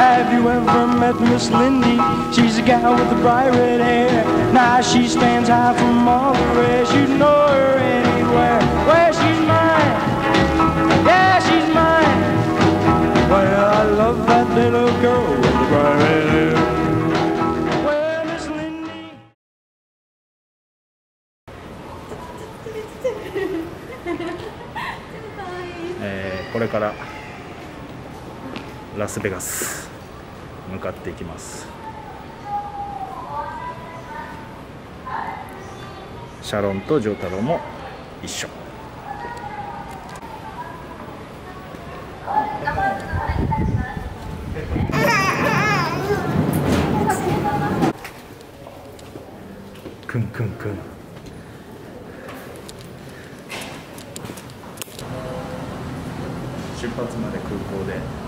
Have you ever met Miss Lindy? She's a gal with the bright red hair. Now she stands out from all the rest. You know her anywhere. Where ラスベガス向かっていきます。シャロンとジョータロも一緒。くんくんくん出発まで空港で。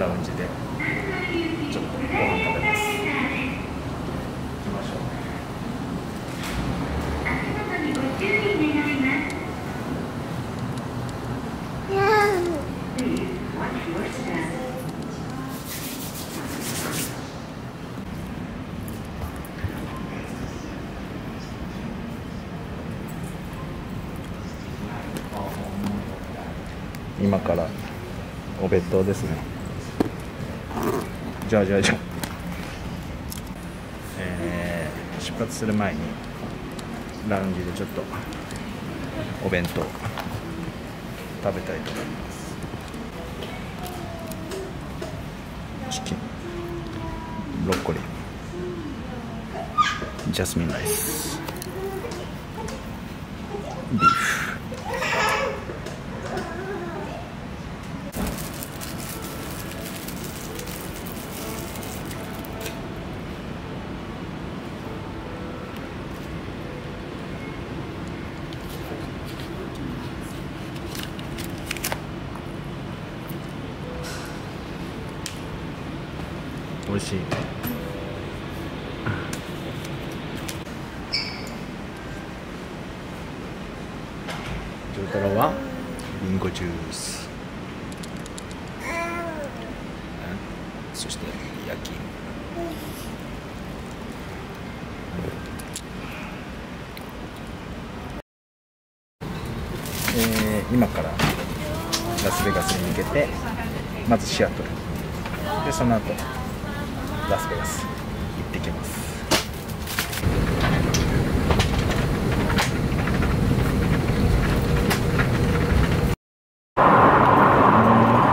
ラウンジでちょっとご飯食べます。行きましょう。今からお弁当ですね。じゃあじゃあじゃあ、えー出発する前にラウンジでちょっとお弁当食べたいと思います。チキン。ブロッコリー。ジャスミンライス。ビーフ。味しいジョータロは？リンゴジュース。そして焼き。芋えー今からラスベガスに向けてまずシアトル。でその後ラスベガス行ってきます。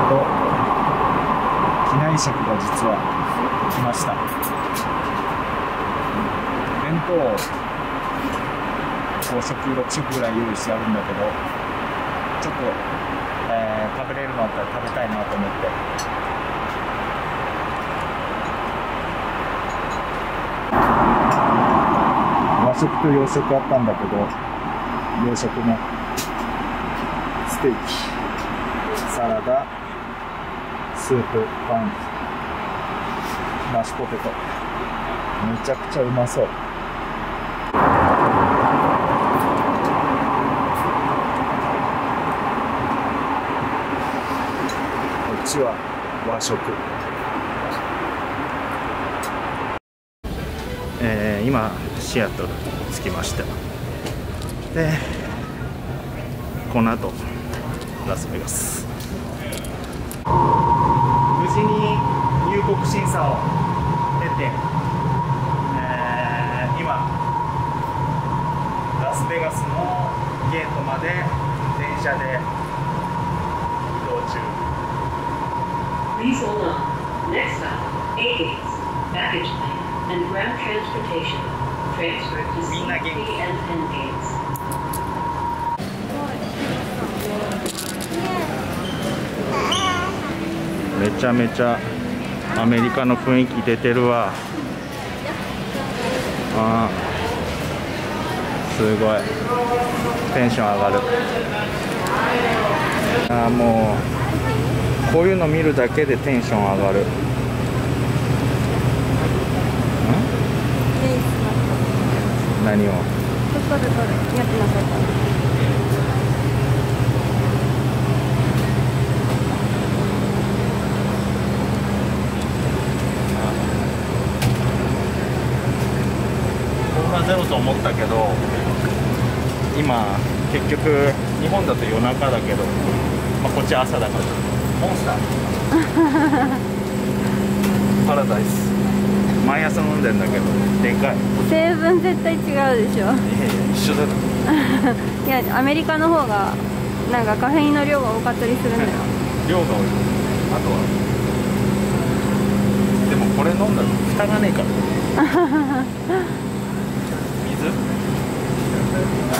と機内食が実は来ました。弁当を5食6食ぐらい用意してあるんだけどちょっと、えー食べれるのあったら食べたいなと思って。食と洋食あったんだけど洋食ねステーキサラダスープパンマッシュポテトめちゃくちゃうまそう。こっちは和食。えー今シアトル着きました。でこの後ラスベガス。無事に入国審査を経て、えー今ラスベガスのゲートまで電車で移動中。Please hold on. Next stop, A gates, baggage claim, and ground transportation. Transfer to C, Mina D, gate. and N gates. めちゃめちゃアメリカの雰囲気出てるわあすごいテンション上がるあもうこういうの見るだけでテンション上がる何を？取る取るやってなかったゼロと思ったけど今結局日本だと夜中だけど、まあ、こっち朝だから。モンスター。パラダイス毎朝飲んでんだけどでかい。成分絶対違うでしょ。いやいや一緒だよ。いやアメリカの方がなんかカフェインの量が多かったりするんだよ。量が多い。あとはでもこれ飲んだら蓋がねえから。水？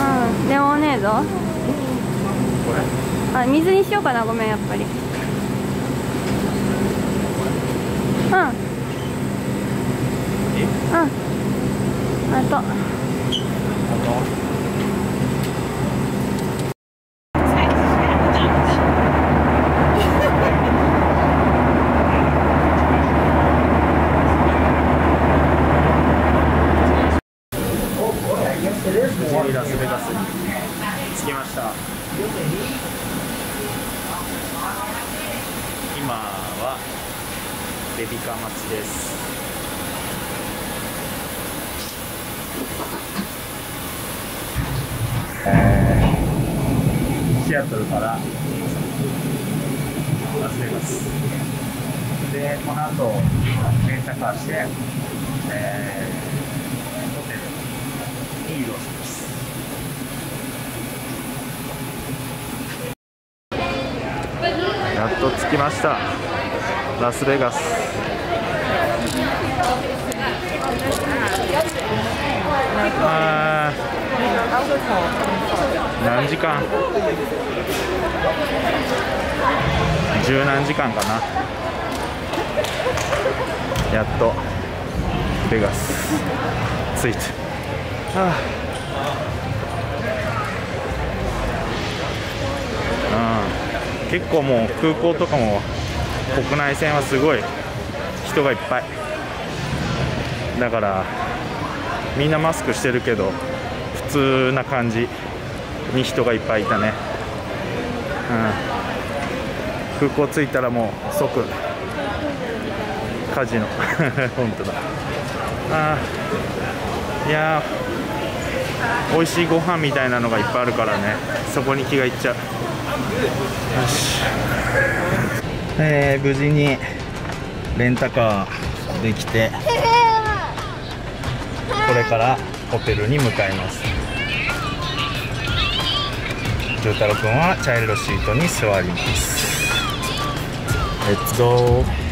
うんレモネード？これ？あ水にしようかなごめんやっぱり。うんうん。えあとあの無事にラスベガスに着きました。今はベビカ町ですシアトルからラスベガスでこの後レンタカーして、えー、ホテルに移動します。やっと着きました。ラスベガス。あ何時間？十何時間かな。やっとベガス着いてはあ。うん。結構もう空港とかも国内線はすごい人がいっぱい。だからみんなマスクしてるけど普通な感じに人がいっぱいいたね、うん、空港着いたらもう即カジノ。本当だ。あー。いやー。美味しいご飯みたいなのがいっぱいあるからね。そこに気がいっちゃう。よし。えー、無事にレンタカーできて。これからホテルに向かいます。ジョータロ君はチャイルドシートに座ります。レッツゴー